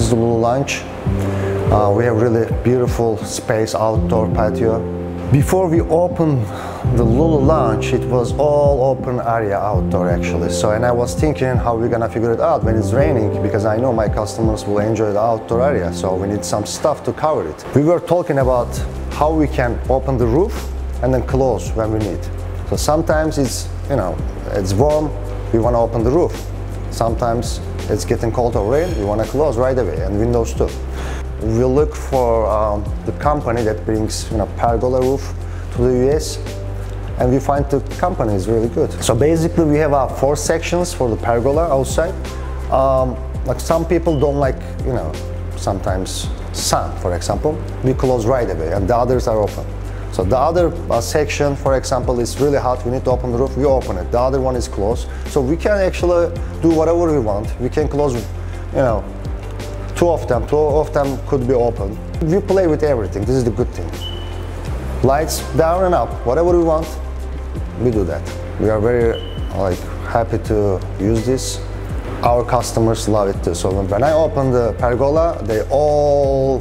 is the Lulu Lounge. Uh, we have really beautiful space, outdoor patio. Before we opened the Lulu Lounge, it was all open area outdoor actually. So, and I was thinking how we're gonna figure it out when it's raining because I know my customers will enjoy the outdoor area. So we need some stuff to cover it. We were talking about how we can open the roof and then close when we need. So sometimes it's, you know, it's warm, we wanna open the roof. Sometimes it's getting cold or rain, we wanna close right away and windows too. We look for um, the company that brings, you know, pergola roof to the US and we find the company is really good. So basically we have our four sections for the pergola outside. Um, like some people don't like, you know, sometimes sun, for example. We close right away and the others are open. So the other uh, section, for example, is really hot, we need to open the roof, we open it. The other one is closed. So we can actually do whatever we want. We can close, you know, two of them, two of them could be open. We play with everything, this is the good thing. Lights down and up, whatever we want, we do that. We are very like happy to use this. Our customers love it too. So when I open the pergola, they all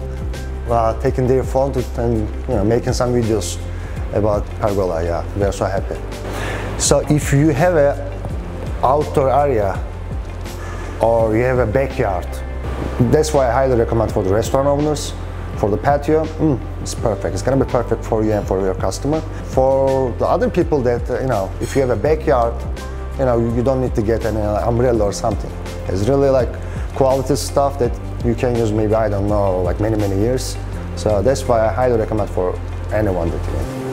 uh, taking their phone to, and you know making some videos about pergola. Yeah, we are so happy. So if you have a outdoor area or you have a backyard, that's why I highly recommend for the restaurant owners for the patio, mm, it's perfect. It's gonna be perfect for you and for your customer. For the other people that, uh, you know, if you have a backyard, you know, you don't need to get an umbrella or something. It's really like quality stuff that you can use maybe, I don't know, like many, many years. So that's why I highly recommend for anyone that you want.